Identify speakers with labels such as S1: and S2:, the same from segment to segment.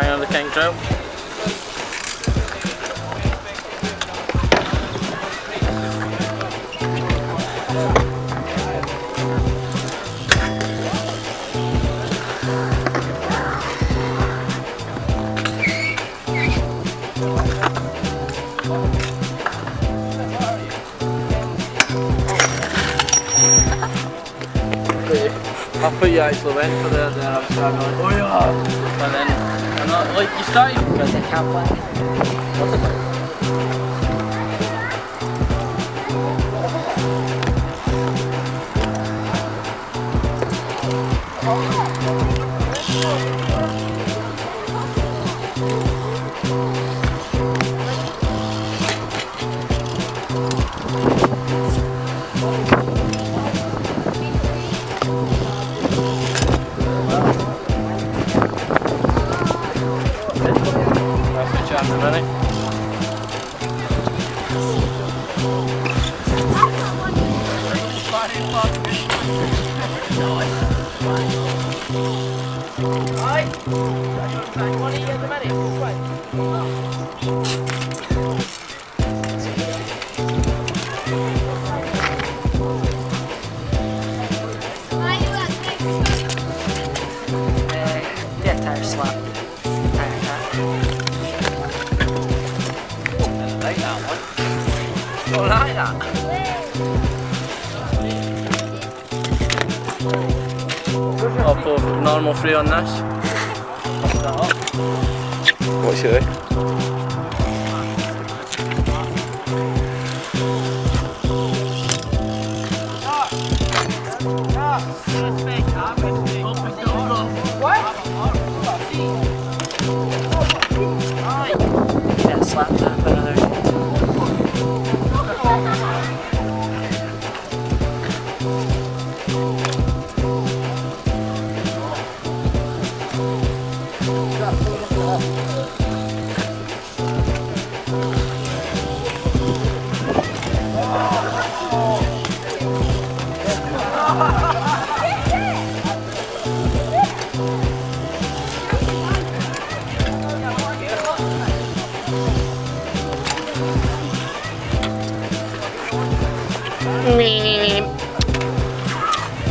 S1: hang on the king trail. I thought you actually for the like, oh yeah. But then, I'm not, like, you started because they can't play. What's it like? That's the charm, money. Don't that. I'll put normal free on this. That.
S2: What?
S3: Slap tap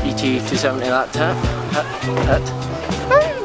S1: ET270 laptop. tap.
S3: That, that.